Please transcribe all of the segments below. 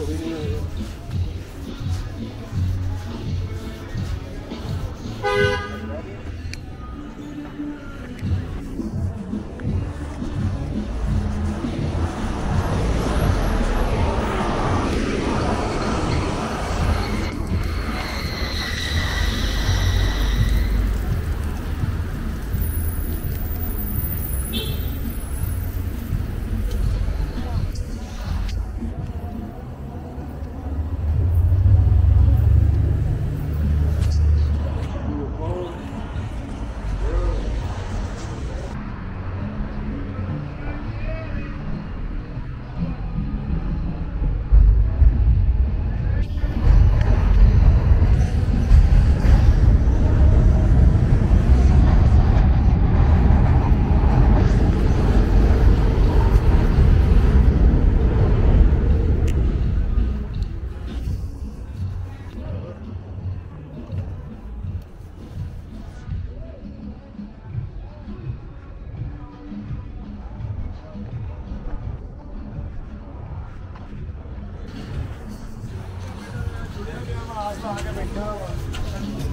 よし。आज तो आगे बैठा हुआ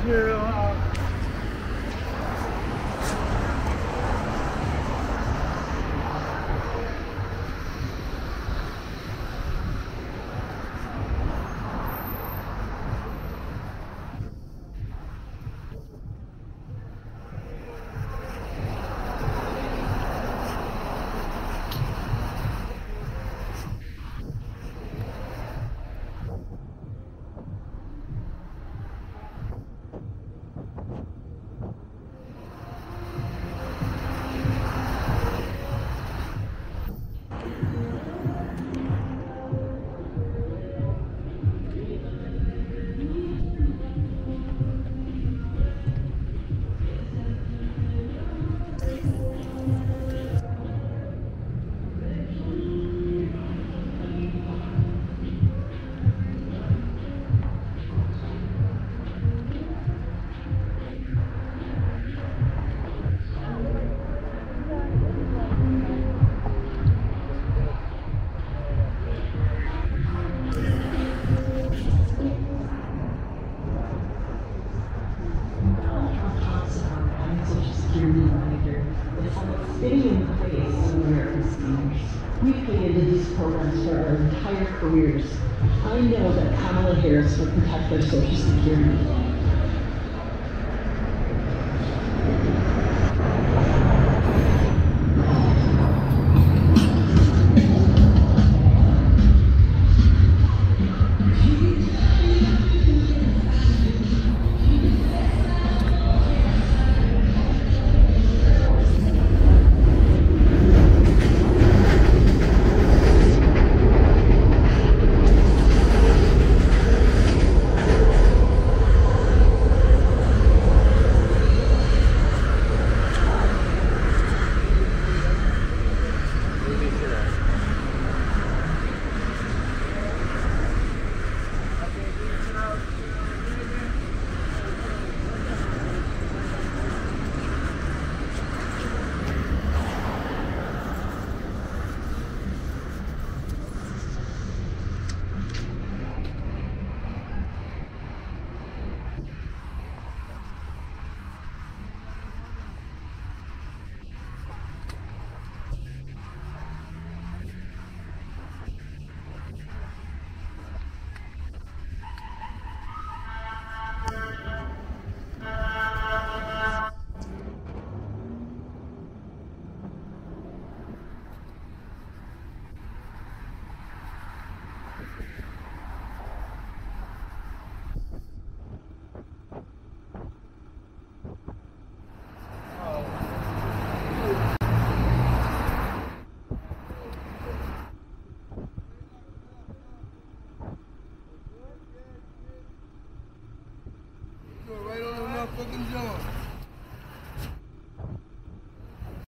Here. uh, security monitor with an video place and American seniors. We created these programs for our entire careers. I know that Kamala Harris will protect our Social Security.